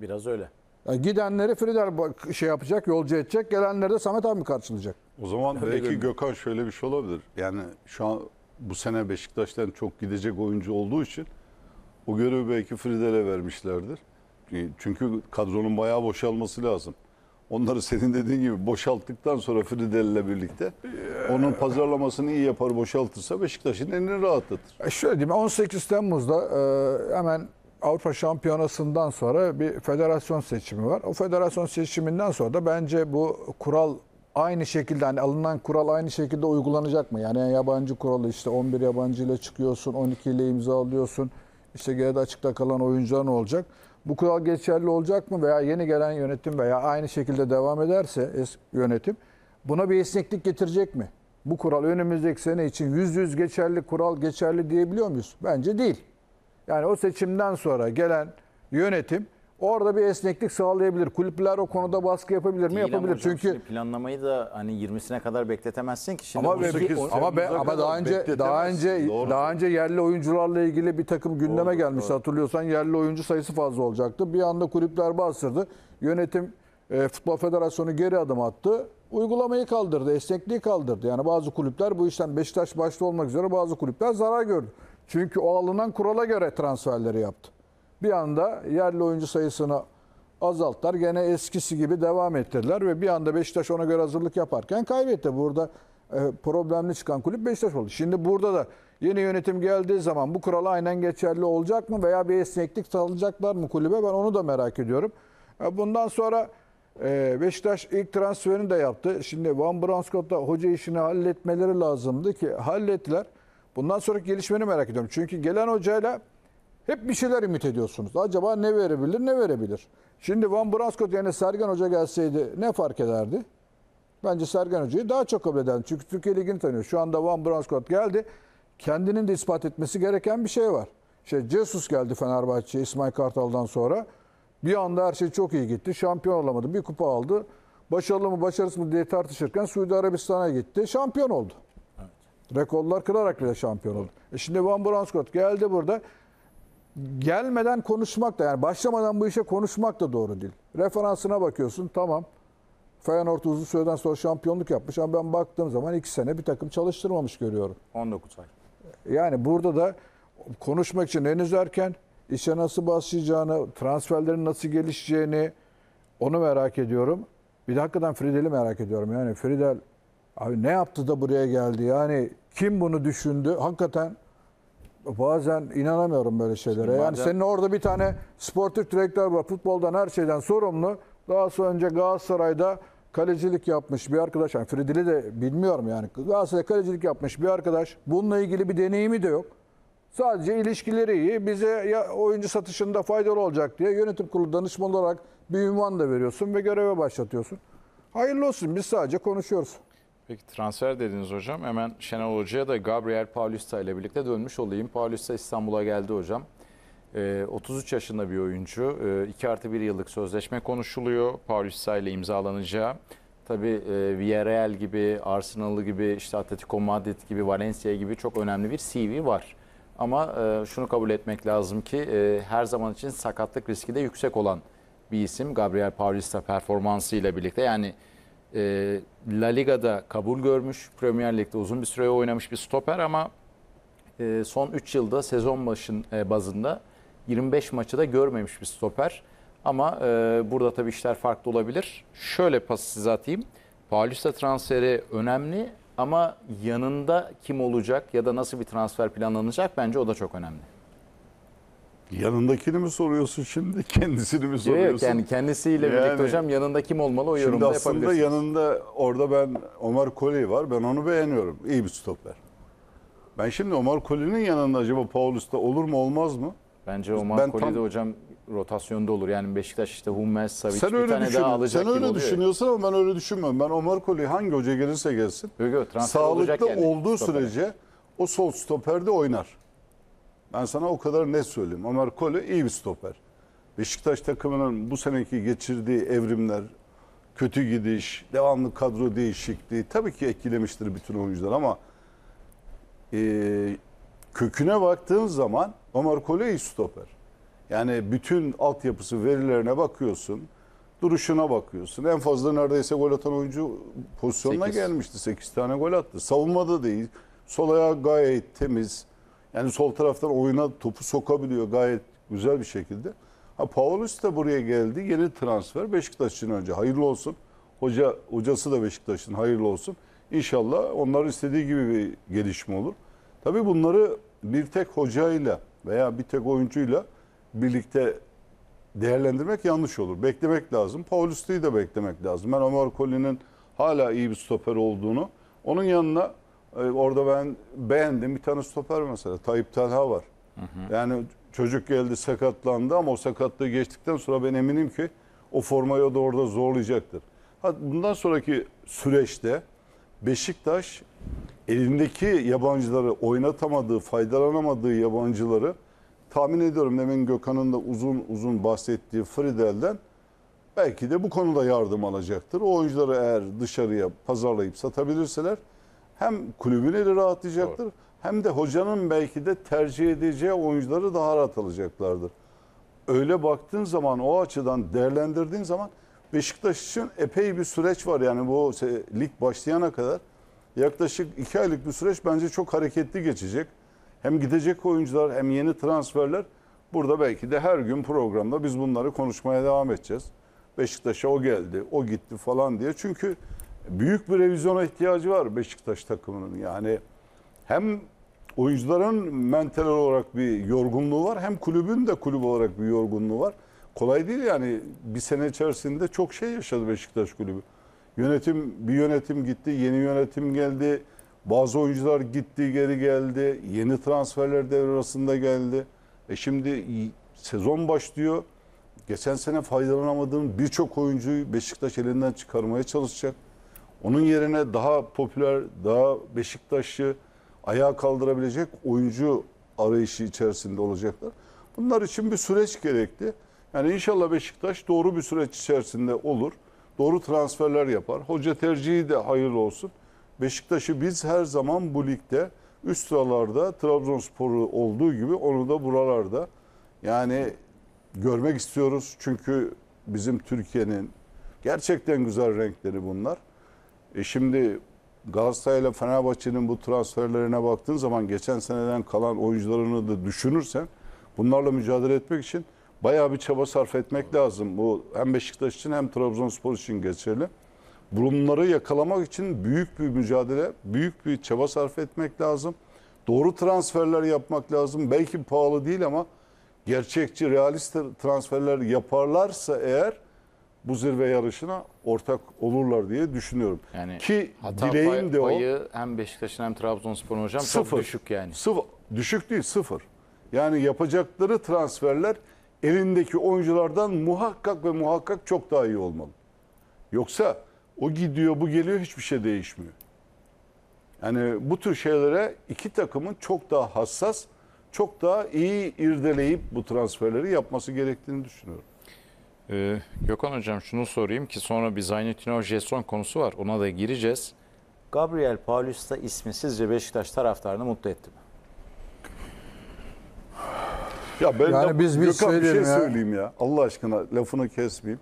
Biraz öyle. Yani gidenleri Friedel bak- şey yapacak, yolcu edecek. Gelenleri de Samet abi karşılayacak. O zaman Öyle belki görünüyor. Gökhan şöyle bir şey olabilir. Yani şu an bu sene Beşiktaş'tan çok gidecek oyuncu olduğu için o görevi belki Fridel'e vermişlerdir. Çünkü kadronun bayağı boşalması lazım. Onları senin dediğin gibi boşalttıktan sonra Fridel'le birlikte onun pazarlamasını iyi yapar boşaltırsa Beşiktaş'ın elini rahatlatır. E şöyle diyeyim 18 Temmuz'da e, hemen Avrupa Şampiyonası'ndan sonra bir federasyon seçimi var. O federasyon seçiminden sonra da bence bu kural aynı şekilde hani alınan kural aynı şekilde uygulanacak mı? Yani yabancı kuralı işte 11 yabancı ile çıkıyorsun, 12 ile imza alıyorsun. İşte geride açıkta kalan oyuncular ne olacak? Bu kural geçerli olacak mı veya yeni gelen yönetim veya aynı şekilde devam ederse yönetim buna bir esneklik getirecek mi? Bu kural önümüzdeki sene için yüz yüz geçerli kural geçerli diyebiliyor muyuz? Bence değil. Yani o seçimden sonra gelen yönetim orada bir esneklik sağlayabilir. Kulüpler o konuda baskı yapabilir mi? Değil Yapabilir. hocam Çünkü planlamayı da hani 20'sine kadar bekletemezsin ki. Şimdi ama o- ama be, ama daha önce daha önce Doğru. daha önce yerli oyuncularla ilgili bir takım gündeme Doğru, gelmişti. doğru. Hatırlıyorsan yerli oyuncu sayısı fazla olacaktı. Bir anda kulüpler bastırdı. Yönetim e, Futbol Federasyonu geri adım attı. Uygulamayı kaldırdı, esnekliği kaldırdı. Yani bazı kulüpler bu işten Beşiktaş başta olmak üzere bazı kulüpler zarar gördü. Çünkü o alınan kurala göre transferleri yaptı. Bir anda yerli oyuncu sayısını azalttılar. Gene eskisi gibi devam ettirdiler ve bir anda Beşiktaş ona göre hazırlık yaparken kaybetti. Burada e, problemli çıkan kulüp Beşiktaş oldu. Şimdi burada da yeni yönetim geldiği zaman bu kural aynen geçerli olacak mı veya bir esneklik sağlayacaklar mı kulübe ben onu da merak ediyorum. E, Bundan sonra e, Beşiktaş ilk transferini de yaptı. Şimdi Van Branskot'ta hoca işini halletmeleri lazımdı ki hallettiler. Bundan sonraki gelişmeni merak ediyorum. Çünkü gelen hocayla hep bir şeyler ümit ediyorsunuz. Acaba ne verebilir, ne verebilir? Şimdi Van Branskot yerine Sergen Hoca gelseydi ne fark ederdi? Bence Sergen Hoca'yı daha çok kabul ederdim. Çünkü Türkiye Ligi'ni tanıyor. Şu anda Van Branskot geldi. Kendinin de ispat etmesi gereken bir şey var. Şey, Jesus geldi Fenerbahçe'ye İsmail Kartal'dan sonra. Bir anda her şey çok iyi gitti. Şampiyon olamadı. Bir kupa aldı. Başarılı mı başarısız mı diye tartışırken Suudi Arabistan'a gitti. Şampiyon oldu. Rekorlar kırarak bile şampiyon oldu. E şimdi Van Branskot geldi burada. Gelmeden konuşmak da yani başlamadan bu işe konuşmak da doğru değil. Referansına bakıyorsun tamam. Feyenoord uzun süreden sonra şampiyonluk yapmış ama ben baktığım zaman iki sene bir takım çalıştırmamış görüyorum. 19 ay. Yani burada da konuşmak için henüz erken işe nasıl başlayacağını, transferlerin nasıl gelişeceğini onu merak ediyorum. Bir de hakikaten Friedel'i merak ediyorum. Yani Friedel abi ne yaptı da buraya geldi? Yani kim bunu düşündü? Hakikaten bazen inanamıyorum böyle şeylere. Şimdi Yani madem- senin orada bir tane sportif direktör var. Futboldan her şeyden sorumlu. Daha sonra önce Galatasaray'da kalecilik yapmış bir arkadaş. Yani Friedel'i de bilmiyorum yani. Galatasaray'da kalecilik yapmış bir arkadaş. Bununla ilgili bir deneyimi de yok. Sadece ilişkileri iyi. Bize ya oyuncu satışında faydalı olacak diye yönetim kurulu danışman olarak bir ünvan da veriyorsun ve göreve başlatıyorsun. Hayırlı olsun. Biz sadece konuşuyoruz. Peki transfer dediniz hocam. Hemen Şenol Hoca'ya da Gabriel Paulista ile birlikte dönmüş olayım. Paulista İstanbul'a geldi hocam. Ee, 33 yaşında bir oyuncu. Ee, 2 artı 1 yıllık sözleşme konuşuluyor. Paulista ile imzalanacağı. Tabii e, Villarreal gibi, Arsenal gibi, işte Atletico Madrid gibi, Valencia gibi çok önemli bir CV var. Ama e, şunu kabul etmek lazım ki e, her zaman için sakatlık riski de yüksek olan bir isim. Gabriel Paulista performansı ile birlikte. Yani e, La Liga'da kabul görmüş, Premier Lig'de uzun bir süre oynamış bir stoper ama e, son 3 yılda sezon başın e, bazında 25 maçı da görmemiş bir stoper. Ama e, burada tabii işler farklı olabilir. Şöyle pası size atayım. Paulista transferi önemli ama yanında kim olacak ya da nasıl bir transfer planlanacak bence o da çok önemli. Yanındakini mi soruyorsun şimdi? Kendisini mi soruyorsun? yok, yani kendisiyle birlikte Yani- hocam yanında kim olmalı o Şimdi yorumda aslında yapabilirsiniz. yanında orada ben Omar Koley var. Ben onu beğeniyorum. İyi bir stoper. Ben şimdi Omar Koley'nin yanında acaba Paulista olur mu olmaz mı? Bence Omar Ben tam- de hocam rotasyonda olur. Yani Beşiktaş işte Hummels, Savic Sen bir tane daha alacak Sen öyle oluyor. düşünüyorsun ama ben öyle düşünmüyorum. Ben Omar Koley hangi hoca gelirse gelsin Yok, yok, sağlıklı yani olduğu stopere. sürece o sol stoperde oynar. Ben sana o kadar net söyleyeyim. Omar Koley iyi bir stoper. Beşiktaş takımının bu seneki geçirdiği evrimler, kötü gidiş, devamlı kadro değişikliği tabii ki etkilemiştir bütün oyuncular ama e, köküne baktığın zaman Omar Koley iyi stoper. Yani bütün altyapısı verilerine bakıyorsun. Duruşuna bakıyorsun. En fazla neredeyse gol atan oyuncu pozisyonuna Sekiz. gelmişti. 8 tane gol attı. Savunmada değil. Sol ayağı gayet temiz. Yani sol taraftan oyuna topu sokabiliyor gayet güzel bir şekilde. Ha Paulus da buraya geldi. Yeni transfer Beşiktaş için önce. Hayırlı olsun. Hoca hocası da Beşiktaş'ın hayırlı olsun. İnşallah onların istediği gibi bir gelişme olur. Tabii bunları bir tek hocayla veya bir tek oyuncuyla birlikte değerlendirmek yanlış olur. Beklemek lazım. Paulus'u da beklemek lazım. Ben Ömer Kolli'nin hala iyi bir stoper olduğunu, onun yanına orada ben beğendim bir tane stoper mesela. Tayyip Talha var. Yani çocuk geldi sakatlandı ama o sakatlığı geçtikten sonra ben eminim ki o formayı o da orada zorlayacaktır. Ha, bundan sonraki süreçte Beşiktaş elindeki yabancıları oynatamadığı, faydalanamadığı yabancıları tahmin ediyorum demin Gökhan'ın da uzun uzun bahsettiği Fridel'den belki de bu konuda yardım alacaktır. O oyuncuları eğer dışarıya pazarlayıp satabilirseler hem kulübün eli rahatlayacaktır hem de hocanın belki de tercih edeceği oyuncuları daha rahat alacaklardır. Öyle baktığın zaman o açıdan değerlendirdiğin zaman Beşiktaş için epey bir süreç var. Yani bu lig başlayana kadar yaklaşık iki aylık bir süreç bence çok hareketli geçecek. Hem gidecek oyuncular hem yeni transferler. Burada belki de her gün programda biz bunları konuşmaya devam edeceğiz. Beşiktaş'a o geldi, o gitti falan diye. Çünkü büyük bir revizyona ihtiyacı var Beşiktaş takımının. Yani hem oyuncuların mental olarak bir yorgunluğu var hem kulübün de kulüp olarak bir yorgunluğu var. Kolay değil yani bir sene içerisinde çok şey yaşadı Beşiktaş kulübü. Yönetim bir yönetim gitti, yeni yönetim geldi. Bazı oyuncular gitti, geri geldi. Yeni transferler devre arasında geldi. E şimdi sezon başlıyor. Geçen sene faydalanamadığın birçok oyuncuyu Beşiktaş elinden çıkarmaya çalışacak. Onun yerine daha popüler, daha Beşiktaş'ı ayağa kaldırabilecek oyuncu arayışı içerisinde olacaklar. Bunlar için bir süreç gerekli. Yani inşallah Beşiktaş doğru bir süreç içerisinde olur. Doğru transferler yapar. Hoca tercihi de hayırlı olsun. Beşiktaş'ı biz her zaman bu ligde üst sıralarda Trabzonspor'u olduğu gibi onu da buralarda yani görmek istiyoruz. Çünkü bizim Türkiye'nin gerçekten güzel renkleri bunlar. E şimdi Galatasaray ile Fenerbahçe'nin bu transferlerine baktığın zaman geçen seneden kalan oyuncularını da düşünürsen bunlarla mücadele etmek için bayağı bir çaba sarf etmek lazım. Bu hem Beşiktaş için hem Trabzonspor için geçerli. Bunları yakalamak için büyük bir mücadele, büyük bir çaba sarf etmek lazım. Doğru transferler yapmak lazım. Belki pahalı değil ama gerçekçi, realist transferler yaparlarsa eğer bu zirve yarışına ortak olurlar diye düşünüyorum. Yani Ki hata dileğim pay- de o. payı hem Beşiktaş'ın hem Trabzonspor'un hocam Sıfır. çok düşük yani. Sıfır. Düşük değil sıfır. Yani yapacakları transferler elindeki oyunculardan muhakkak ve muhakkak çok daha iyi olmalı. Yoksa o gidiyor bu geliyor hiçbir şey değişmiyor. Yani bu tür şeylere iki takımın çok daha hassas, çok daha iyi irdeleyip bu transferleri yapması gerektiğini düşünüyorum. Ee, Gökhan hocam şunu sorayım ki sonra bir Zaynettin Jetson konusu var. Ona da gireceğiz. Gabriel Paulista ismi sizce Beşiktaş taraftarını mutlu etti mi? Ya ben Yani de, biz bir Gökhan bir şey ya. söyleyeyim ya. Allah aşkına lafını kesmeyeyim.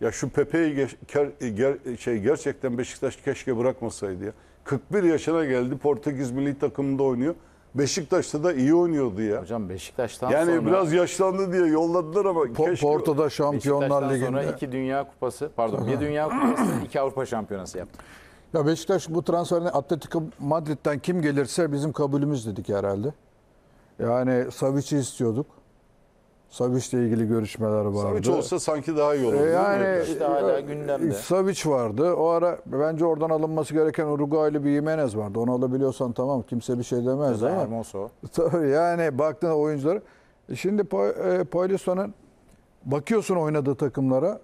Ya şu Pepe'yi ger- ger- şey gerçekten Beşiktaş keşke bırakmasaydı ya. 41 yaşına geldi. Portekiz milli takımında oynuyor. Beşiktaş'ta da iyi oynuyordu ya. Hocam Beşiktaş'tan Yani sonra biraz yaşlandı diye yolladılar ama Po- keşke Porto'da Şampiyonlar Beşiktaş'tan sonra Ligi'nde. iki Dünya Kupası, pardon bir Dünya Kupası, iki Avrupa Şampiyonası yaptı. Ya Beşiktaş bu transferine Atletico Madrid'den kim gelirse bizim kabulümüz dedik herhalde. Yani Savic'i istiyorduk. Savic'le ilgili görüşmeler vardı. Savic olsa sanki daha iyi olurdu. E, yani İşte hala gündemde. Savic vardı. O ara bence oradan alınması gereken Uruguaylı bir Jimenez vardı. Onu alabiliyorsan tamam kimse bir şey demez Jose ama. Hermoso. Tabii yani baktığın oyuncuları. Şimdi e, Paulison'un bakıyorsun oynadığı takımlara.